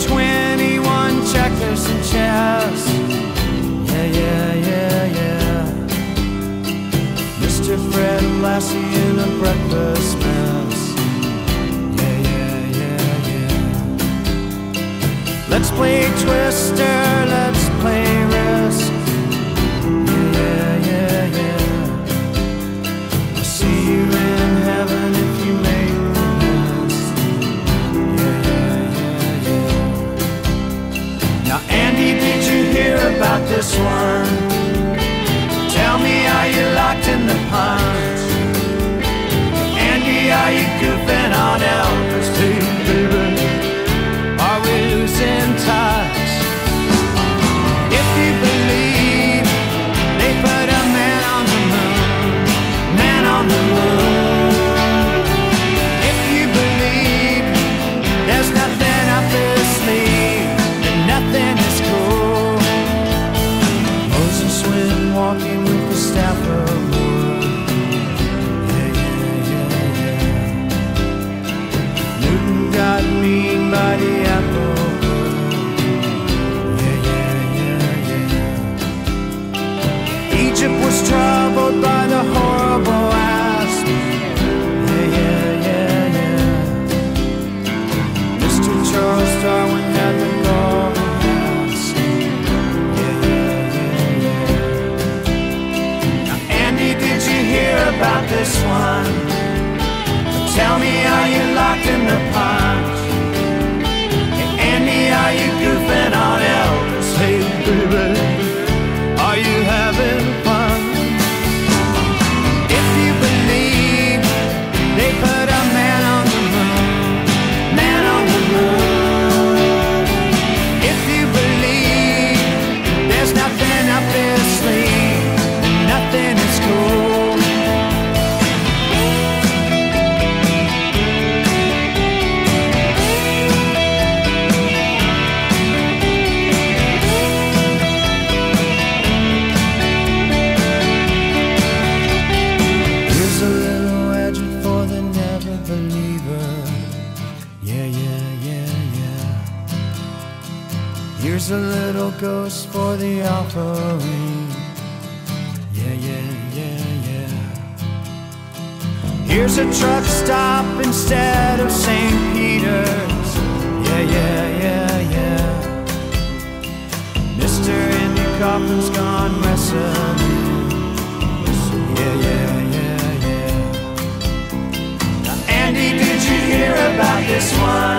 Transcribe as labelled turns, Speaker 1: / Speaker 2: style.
Speaker 1: 21 checkers and chess. Yeah, yeah, yeah, yeah. Mr. Fred Lassie in a breakfast mess. Yeah, yeah, yeah, yeah. Let's play Twister, let's in the pond. Andy, are you goofing? this one. But tell me, are you locked in the pond? Here's a little ghost for the offering. Yeah, yeah, yeah, yeah. Here's a truck stop instead of St. Peter's. Yeah, yeah, yeah, yeah. Mr. Andy Kaufman's gone wrestling. Yeah, yeah, yeah, yeah. Now, Andy, did you hear about this one?